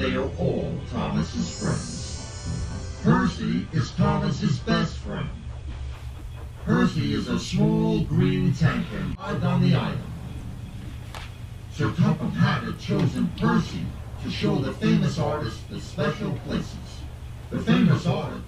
they are all Thomas's friends. Percy is Thomas's best friend. Percy is a small green tanker arrived on the island. Sir Topham Hatt had chosen Percy to show the famous artist the special places. The famous artist